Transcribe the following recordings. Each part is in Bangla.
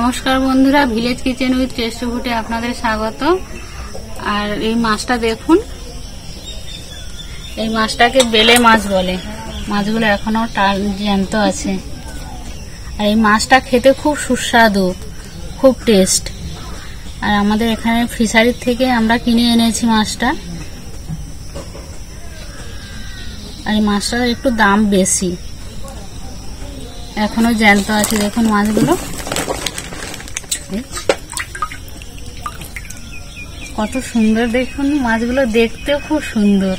নমস্কার বন্ধুরা ভিলেজ কিচেন উইথ টেস্ট ফুটে আপনাদের স্বাগত। আর এই মাছটা দেখুন, এই মাছটাকে বেলে মাছ বলে। মাছগুলো এখনও টাল জ্যান্ত আছে। আর এই মাছটা খেতে খুব সুস্বাদু, খুব টেস্ট আর আমাদের এখানে ফিশারির থেকে আমরা কিনে এনেছি মাছটা। আর এই মাছটার একটু দাম বেশি। এখনও জ্যান্ত আছে, দেখুন মাছগুলো। কত সুন্দর দেখুন, মাছগুলো দেখতেও খুব সুন্দর।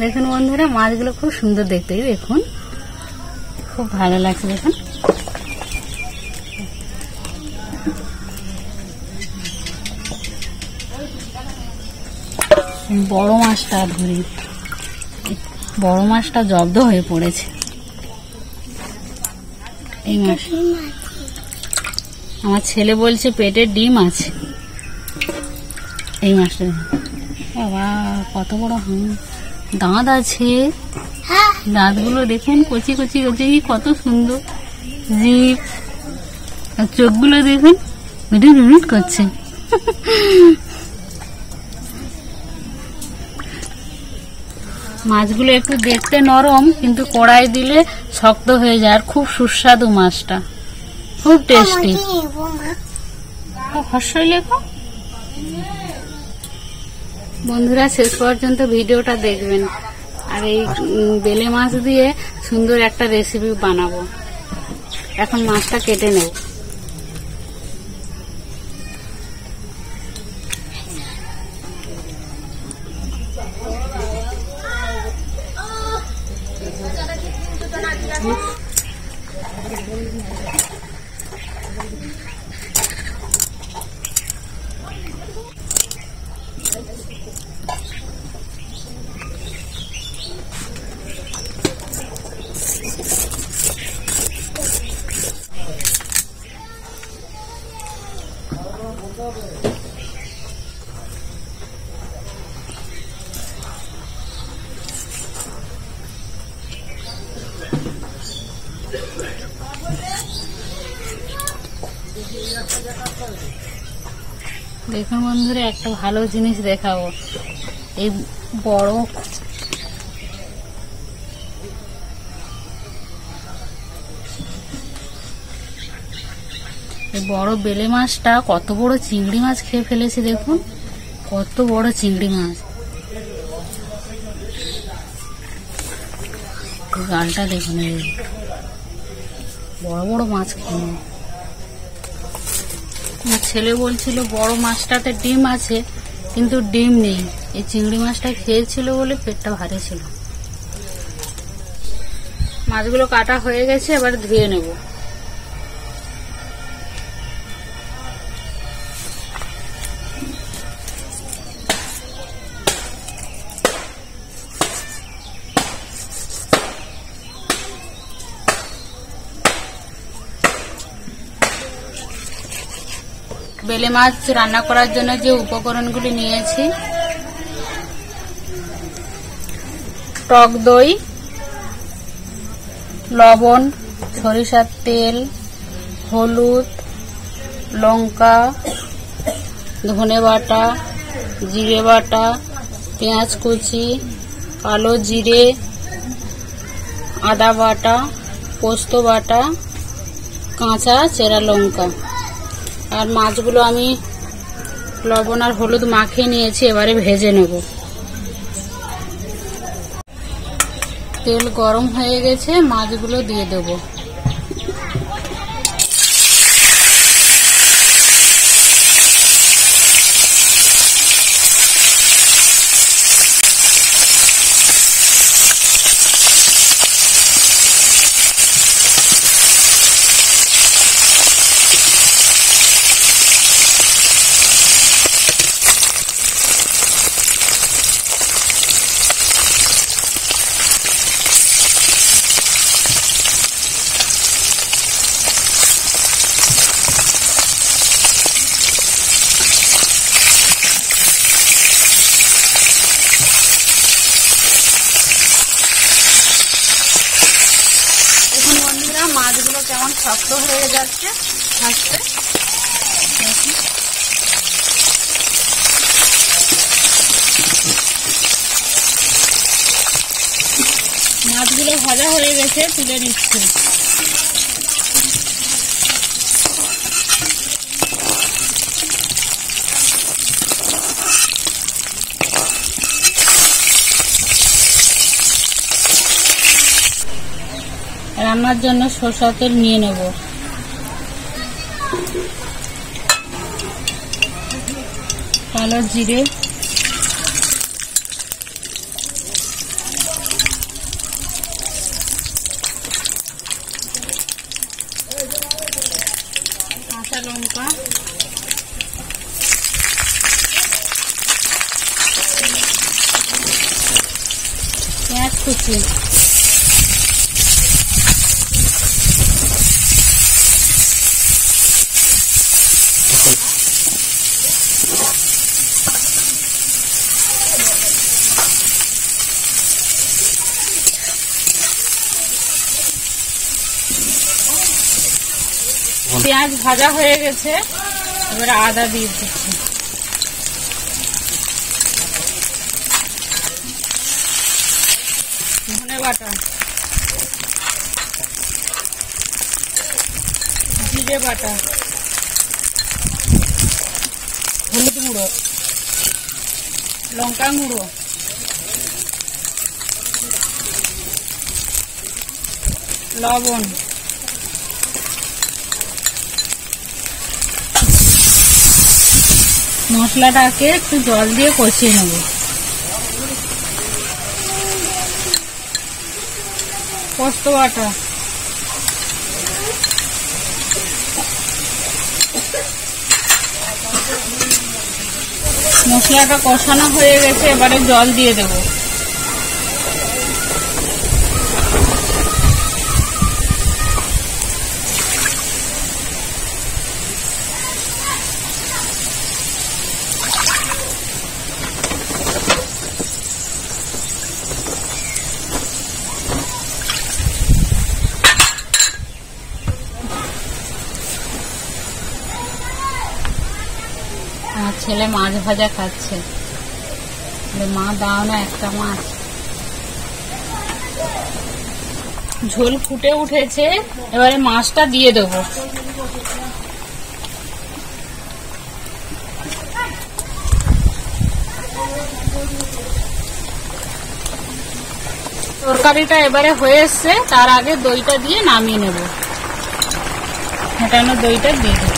দেখুন বন্ধুরা, মাছগুলো খুব সুন্দর দেখতে দেখুন। খুব ভালো লাগছে, দেখুন। বড় মাছটা ধরি, বড় মাছটা জব্দ হয়ে পড়েছে। এই মাছ। আমার ছেলে বলছে পেটে ডিম আছে। এই মাছটা বাবা কত বড় হাম। দাঁত আছে। দাঁতগুলো দেখুন কচি কচি কচি কত সুন্দর। জিপ আর চোখগুলো দেখুন মিটুট করছে। মাছগুলো একটু দেখতে নরম কিন্তু কড়াই দিলে শক্ত হয়ে যায়। আর খুব সুস্বাদু মাছটা। খুব টেস্টি হর্ষই লেখো বন্ধুরা শেষ পর্যন্ত ভিডিওটা দেখবেন। আর এই বেলে মাছ দিয়ে সুন্দর একটা রেসিপি বানাবো। এখন মাছটা কেটে নেব। দেখুন বন্ধুরা, একটা ভালো জিনিস দেখাবো। এই বড় বড় বেলে মাছটা কত বড় চিংড়ি মাছ খেয়ে ফেলেছে দেখুন। কত বড় চিংড়ি মাছ। গালটা দেখুন বড় বড় মাছ খেয়ে ছেলে বলছিল বড় মাছটাতে ডিম আছে, কিন্তু ডিম নেই। এই চিংড়ি মাছটা খেয়েছিল বলে পেটটা ভারী ছিল। মাছগুলো কাটা হয়ে গেছে, এবার ধুয়ে নেব। বেলে মাছ রান্না করার জন্য যে উপকরণগুলি নিয়েছি। টক দই, লবণ, সরিষার তেল, হলুদ, লঙ্কা, ধনে বাটা, জিরে বাটা, পেঁয়াজ কুচি, কালো জিরে, আদা বাটা, পোস্ত বাটা, কাঁচা চেরা লঙ্কা। আর মাছগুলো আমি লবণ আর হলুদ মাখিয়ে নিয়েছি, এবারে ভেজে নেব। তেল গরম হয়ে গেছে, মাছগুলো দিয়ে দেব মাছগুলো কেমন শক্ত হয়ে যাচ্ছে ভাজতে মাছগুলো ভাজা হয়ে গেছে তুলে নিচ্ছি রান্নার জন্য সরষা তেল নিয়ে নেব। কালো জিরে। কাঁচা লঙ্কা। পেঁয়াজ কুচি। পেঁয়াজ ভাজা হয়ে গেছে, এবারে আদা দিয়ে দিচ্ছি। ধনে বাটা। জিরে বাটা। হলুদ গুঁড়ো। লঙ্কা গুঁড়ো। লবণ। মশলাটাকে একটু জল দিয়ে কষিয়ে নেব। পোস্ত মশলাটা কষানো হয়ে গেছে, এবারে জল দিয়ে দেব। ছেলে মাছ ভাজা খাচ্ছে। মা, দাও না একটা মাছ। ঝোল ফুটে উঠেছে, এবারে মাছটা দিয়ে দেবো। তরকারিটা এবারে হয়ে এসছে, তার আগে দইটা দিয়ে নামিয়ে নেব। ফেটানো দইটা দিয়ে দিচ্ছি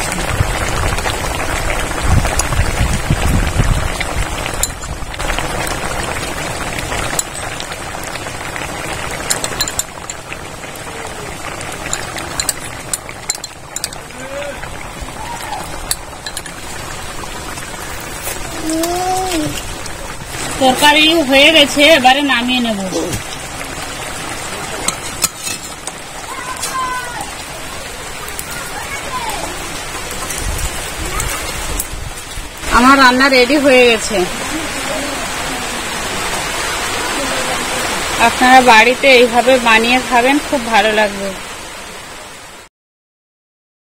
তরকারি হয়ে গেছে, এবারে নামিয়ে নেব। আমার রান্না রেডি হয়ে গেছে। আপনারা বাড়িতে এইভাবে বানিয়ে খাবেন, খুব ভালো লাগবে।